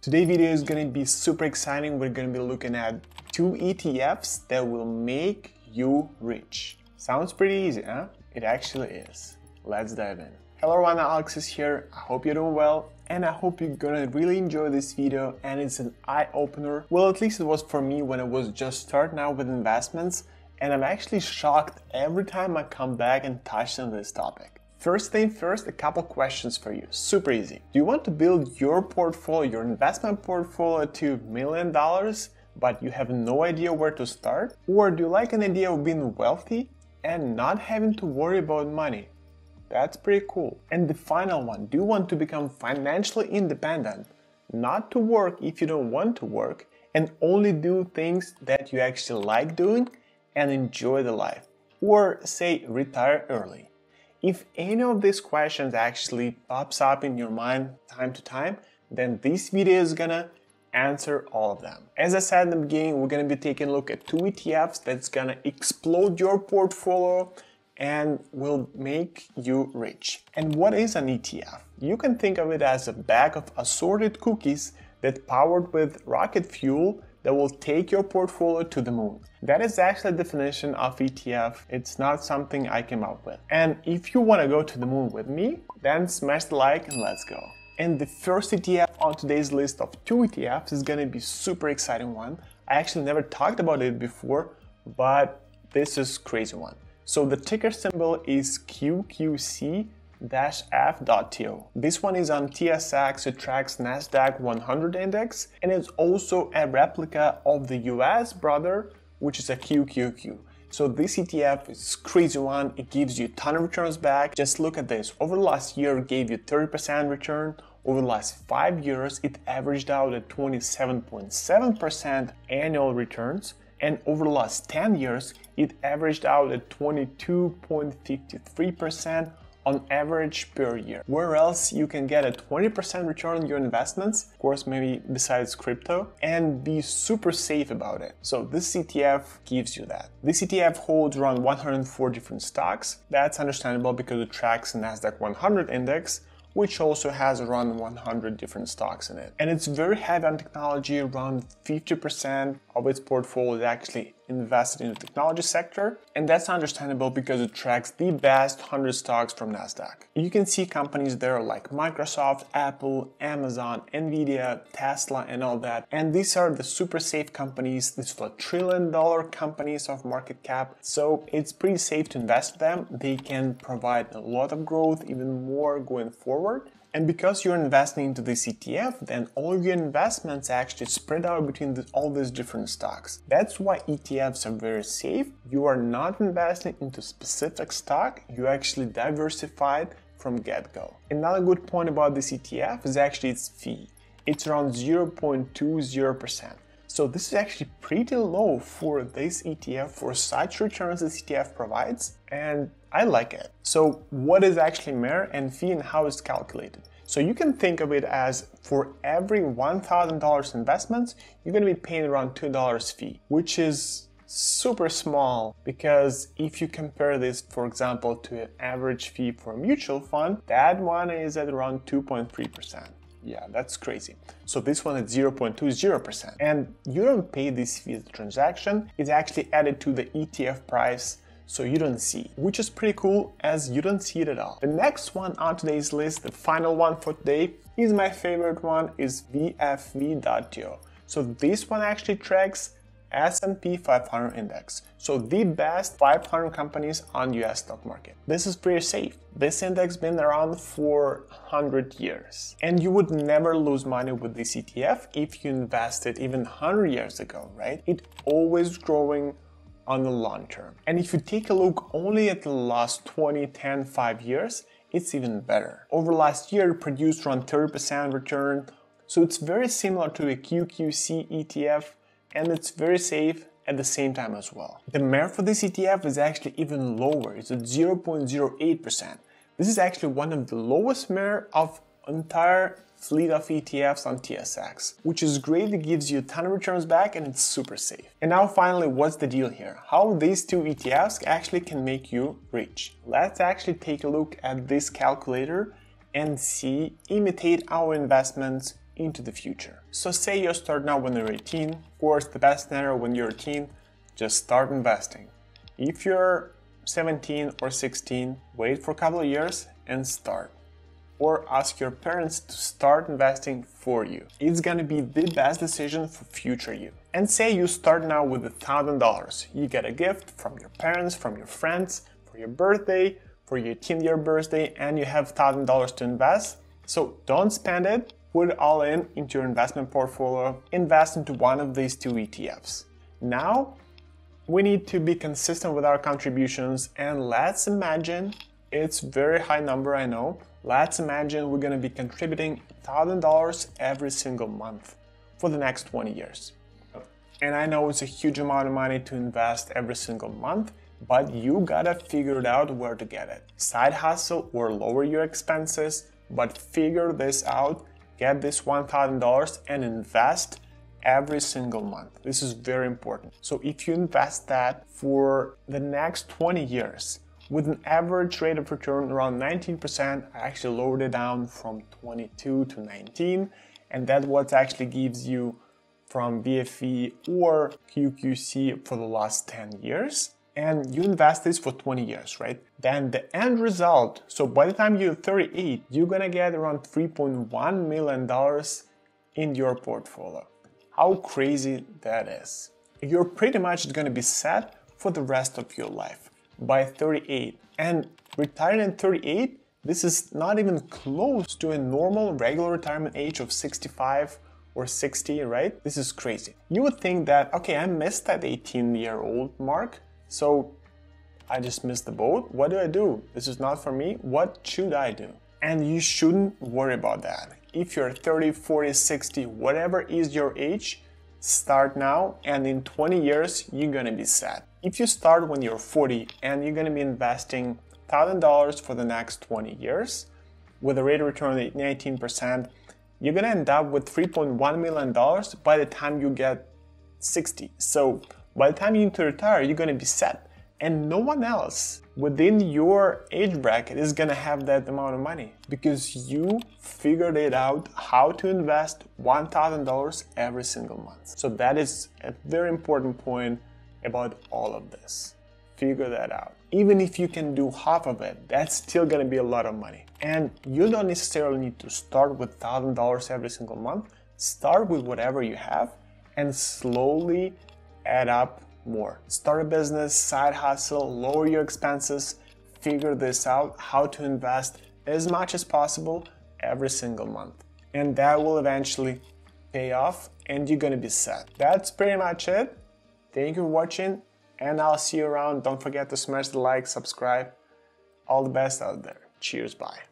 Today's video is going to be super exciting. We're going to be looking at two ETFs that will make you rich. Sounds pretty easy, huh? It actually is. Let's dive in. Hello everyone, Alex is here. I hope you're doing well and I hope you're gonna really enjoy this video and it's an eye-opener. Well, at least it was for me when I was just starting out with investments and I'm actually shocked every time I come back and touch on this topic. First thing first, a couple questions for you. Super easy. Do you want to build your portfolio, your investment portfolio to million dollars, but you have no idea where to start? Or do you like an idea of being wealthy and not having to worry about money? That's pretty cool. And the final one, do you want to become financially independent? Not to work if you don't want to work and only do things that you actually like doing and enjoy the life. Or say retire early. If any of these questions actually pops up in your mind time to time, then this video is gonna answer all of them. As I said in the beginning, we're gonna be taking a look at two ETFs that's gonna explode your portfolio and will make you rich. And what is an ETF? You can think of it as a bag of assorted cookies that powered with rocket fuel that will take your portfolio to the moon. That is actually the definition of ETF. It's not something I came up with. And if you want to go to the moon with me, then smash the like and let's go. And the first ETF on today's list of two ETFs is going to be super exciting one. I actually never talked about it before, but this is crazy one. So the ticker symbol is QQC f.to. This one is on TSX, it tracks Nasdaq 100 index, and it's also a replica of the US brother, which is a QQQ. So this ETF is crazy one, it gives you a ton of returns back. Just look at this, over the last year it gave you 30% return, over the last 5 years it averaged out at 27.7% annual returns, and over the last 10 years it averaged out at 22.53% on average per year. Where else you can get a 20% return on your investments, of course, maybe besides crypto, and be super safe about it. So this ETF gives you that. This ETF holds around 104 different stocks. That's understandable because it tracks the NASDAQ 100 index, which also has around 100 different stocks in it. And it's very heavy on technology, around 50% of its portfolio is actually invested in the technology sector, and that's understandable because it tracks the best 100 stocks from Nasdaq. You can see companies there like Microsoft, Apple, Amazon, Nvidia, Tesla, and all that. And these are the super safe companies. These are trillion dollar companies of market cap, so it's pretty safe to invest in them. They can provide a lot of growth, even more going forward. And because you're investing into this ETF, then all your investments actually spread out between the, all these different stocks. That's why ETFs are very safe. You are not investing into specific stock, you actually diversified from get-go. Another good point about this ETF is actually its fee. It's around 0.20%. So this is actually pretty low for this ETF, for such returns this ETF provides, and I like it. So what is actually MER and fee and how it's calculated? So you can think of it as for every $1,000 investments, you're going to be paying around $2 fee, which is super small because if you compare this, for example, to an average fee for a mutual fund, that one is at around 2.3%. Yeah, that's crazy. So this one is 0.20%. And you don't pay this fee transaction, it's actually added to the ETF price so you don't see, which is pretty cool as you don't see it at all. The next one on today's list, the final one for today, is my favorite one, is VFV.to. So this one actually tracks S&P 500 index, so the best 500 companies on US stock market. This is pretty safe. This index been around for 100 years. And you would never lose money with this ETF if you invested even 100 years ago, right? It always growing on the long term. And if you take a look only at the last 20, 10, 5 years, it's even better. Over last year, it produced around 30% return, so it's very similar to the QQC ETF and it's very safe at the same time as well. The MER for this ETF is actually even lower, it's at 0.08%. This is actually one of the lowest MER of entire fleet of ETFs on TSX, which is great, it gives you a ton of returns back and it's super safe. And now finally, what's the deal here? How these two ETFs actually can make you rich. Let's actually take a look at this calculator and see imitate our investments into the future. So say you start now when you're 18, of course the best scenario when you're 18, just start investing. If you're 17 or 16, wait for a couple of years and start. Or ask your parents to start investing for you. It's gonna be the best decision for future you. And say you start now with a thousand dollars. You get a gift from your parents, from your friends, for your birthday, for your teen year birthday, and you have thousand dollars to invest. So don't spend it, put it all in into your investment portfolio, invest into one of these two ETFs. Now we need to be consistent with our contributions and let's imagine it's very high number I know let's imagine we're going to be contributing $1000 every single month for the next 20 years and I know it's a huge amount of money to invest every single month but you gotta figure it out where to get it side hustle or lower your expenses but figure this out get this $1000 and invest every single month. This is very important. So if you invest that for the next 20 years with an average rate of return around 19%, I actually lowered it down from 22 to 19 and that what actually gives you from VFV or QQQ for the last 10 years and you invest this for 20 years, right? Then the end result, so by the time you're 38, you're gonna get around $3.1 million in your portfolio how crazy that is. You're pretty much gonna be set for the rest of your life by 38. And retiring at 38, this is not even close to a normal regular retirement age of 65 or 60, right? This is crazy. You would think that, okay, I missed that 18 year old mark, so I just missed the boat. What do I do? This is not for me. What should I do? And you shouldn't worry about that if you're 30, 40, 60, whatever is your age, start now and in 20 years you're gonna be set. If you start when you're 40 and you're gonna be investing $1,000 for the next 20 years with a rate of return of 19%, you're gonna end up with $3.1 million by the time you get 60. So by the time you need to retire, you're gonna be set and no one else within your age bracket is gonna have that amount of money because you figured it out how to invest $1,000 every single month. So that is a very important point about all of this. Figure that out. Even if you can do half of it, that's still gonna be a lot of money. And you don't necessarily need to start with $1,000 every single month. Start with whatever you have and slowly add up more. Start a business, side hustle, lower your expenses, figure this out, how to invest as much as possible every single month. And that will eventually pay off and you're gonna be set. That's pretty much it. Thank you for watching and I'll see you around. Don't forget to smash the like, subscribe. All the best out there. Cheers, bye.